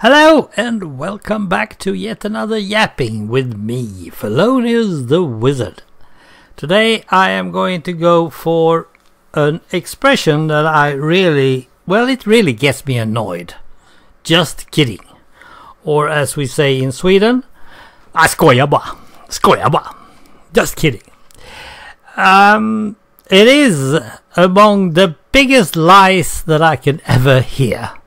Hello and welcome back to yet another yapping with me, Fellonius the Wizard. Today I am going to go for an expression that I really, well, it really gets me annoyed. Just kidding. Or as we say in Sweden. Skojar bara. Just kidding. Um, it is among the biggest lies that I can ever hear.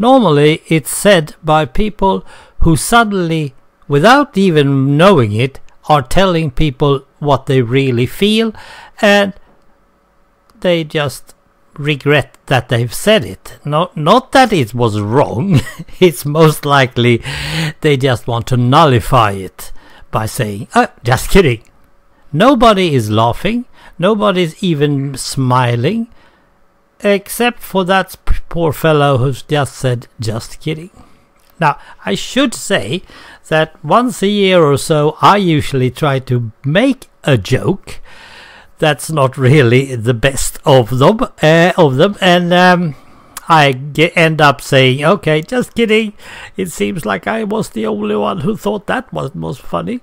Normally, it's said by people who suddenly, without even knowing it, are telling people what they really feel and they just regret that they've said it. Not, not that it was wrong, it's most likely they just want to nullify it by saying, oh, just kidding. Nobody is laughing, nobody's even smiling except for that poor fellow who's just said, just kidding. Now, I should say that once a year or so, I usually try to make a joke. That's not really the best of them, uh, of them, and um, I get, end up saying, "Okay, just kidding." It seems like I was the only one who thought that was most funny.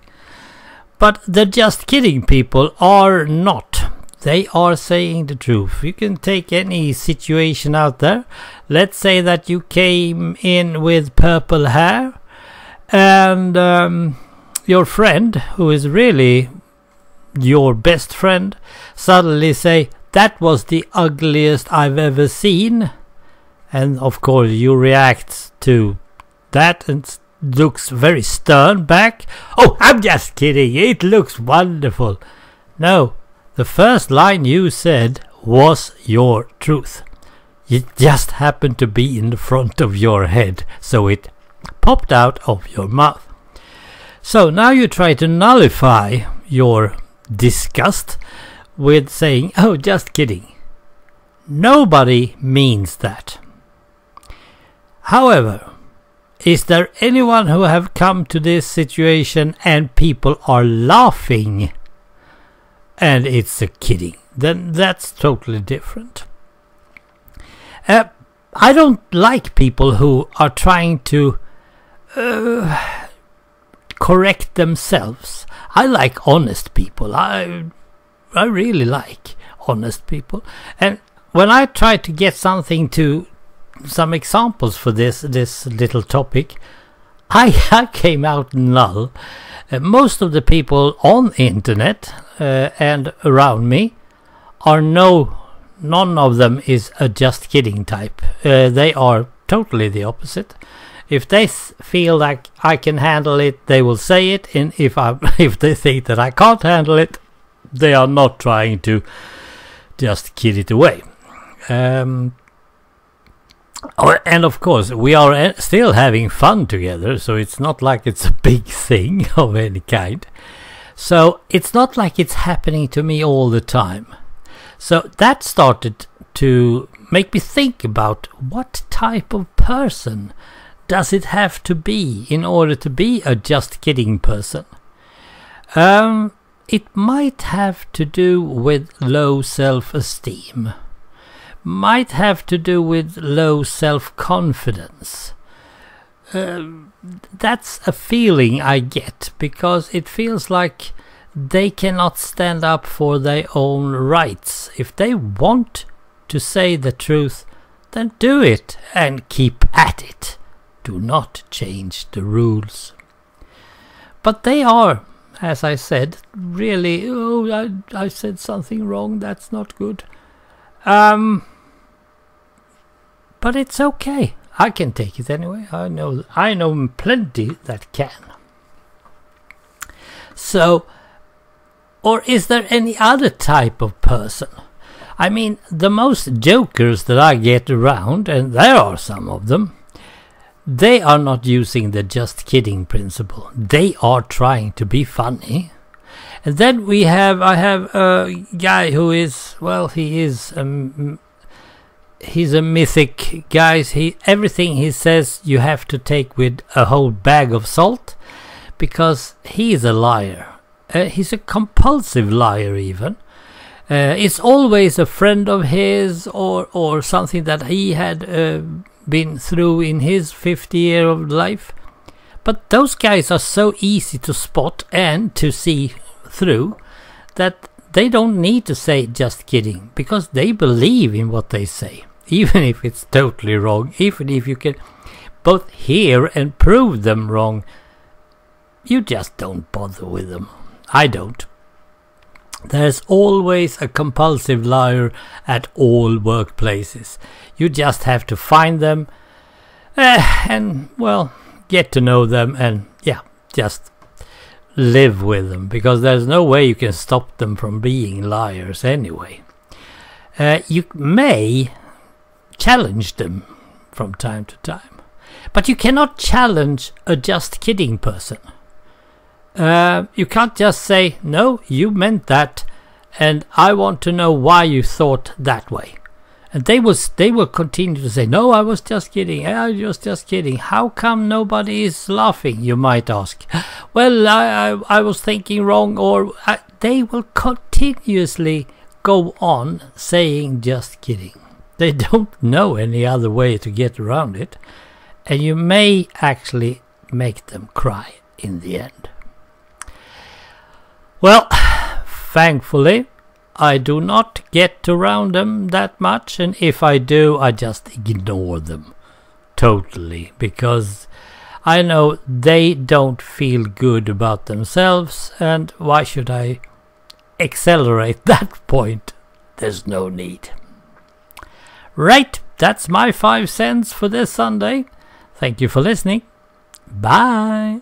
But the just kidding people are not they are saying the truth. You can take any situation out there. Let's say that you came in with purple hair and um, your friend, who is really your best friend, suddenly say, that was the ugliest I've ever seen. And of course you react to that and looks very stern back. Oh, I'm just kidding. It looks wonderful. No, the first line you said was your truth. It just happened to be in the front of your head, so it popped out of your mouth. So now you try to nullify your disgust with saying, oh, just kidding. Nobody means that. However, is there anyone who have come to this situation and people are laughing and it's a kidding, then that's totally different. Uh, I don't like people who are trying to uh, correct themselves. I like honest people. I I really like honest people. And when I try to get something to some examples for this this little topic, I, I came out null. Uh, most of the people on internet uh, and around me are no none of them is a just kidding type. Uh, they are totally the opposite. If they feel like I can handle it they will say it and if I if they think that I can't handle it they are not trying to just kid it away. Um, and of course, we are uh, still having fun together, so it's not like it's a big thing of any kind. So it's not like it's happening to me all the time. So that started to make me think about what type of person does it have to be in order to be a just kidding person? Um, it might have to do with low self-esteem. Might have to do with low self-confidence. Um, that's a feeling I get because it feels like they cannot stand up for their own rights. If they want to say the truth, then do it and keep at it. Do not change the rules. But they are, as I said, really, oh, I, I said something wrong, that's not good. Um, but it's okay. I can take it anyway. I know I know plenty that can. So, or is there any other type of person? I mean, the most jokers that I get around, and there are some of them, they are not using the just kidding principle. They are trying to be funny. And then we have, I have a guy who is, well, he is um, he's a mythic guys. He everything he says you have to take with a whole bag of salt because he's a liar. Uh, he's a compulsive liar even. Uh, it's always a friend of his or or something that he had uh, been through in his 50 year of life. But those guys are so easy to spot and to see through that they don't need to say just kidding because they believe in what they say, even if it's totally wrong, even if you can both hear and prove them wrong. You just don't bother with them. I don't. There's always a compulsive liar at all workplaces. You just have to find them uh, and, well, get to know them and, yeah, just live with them because there's no way you can stop them from being liars anyway. Uh, you may challenge them from time to time, but you cannot challenge a just kidding person. Uh, you can't just say, no, you meant that, and I want to know why you thought that way. And they will, they will continue to say, no, I was just kidding, I was just kidding. How come nobody is laughing, you might ask. Well, I, I, I was thinking wrong, or I, they will continuously go on saying just kidding. They don't know any other way to get around it. And you may actually make them cry in the end. Well, thankfully, I do not get around them that much, and if I do, I just ignore them totally because I know they don't feel good about themselves, and why should I accelerate that point? There's no need. Right, that's my five cents for this Sunday. Thank you for listening. Bye.